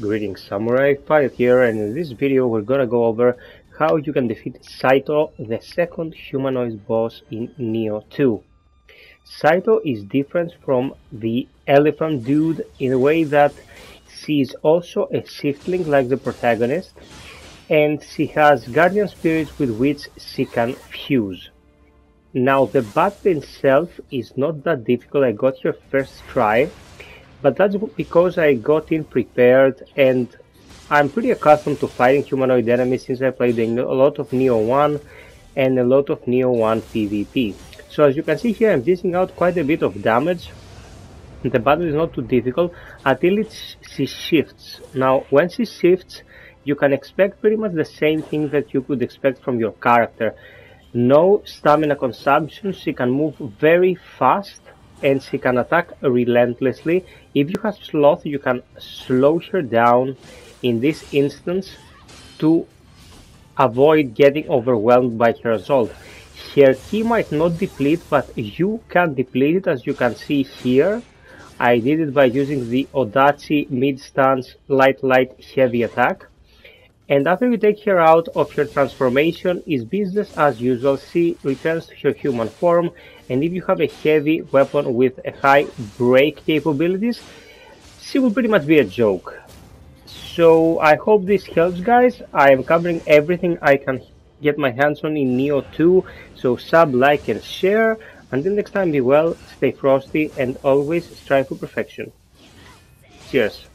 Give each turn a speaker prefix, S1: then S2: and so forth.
S1: Greetings Samurai Fire here and in this video we're gonna go over how you can defeat Saito, the second humanoid boss in Nioh 2. Saito is different from the elephant dude in a way that she is also a shiftling like the protagonist and she has guardian spirits with which she can fuse. Now the battle itself is not that difficult, I got here first try but that's because I got in prepared and I'm pretty accustomed to fighting humanoid enemies since I played a lot of Nioh 1 and a lot of Nioh 1 PvP. So as you can see here I'm dishing out quite a bit of damage. The battle is not too difficult until it she shifts. Now when she shifts you can expect pretty much the same thing that you could expect from your character. No stamina consumption, she can move very fast and she can attack relentlessly. If you have sloth, you can slow her down in this instance to avoid getting overwhelmed by her assault. Her ki might not deplete, but you can deplete it as you can see here. I did it by using the Odachi mid stance light light heavy attack. And after you take her out of her transformation is business as usual. She returns to her human form and if you have a heavy weapon with a high break capabilities, she will pretty much be a joke. So I hope this helps guys. I am covering everything I can get my hands on in Nioh 2. So sub, like and share. Until next time be well, stay frosty and always strive for perfection. Cheers.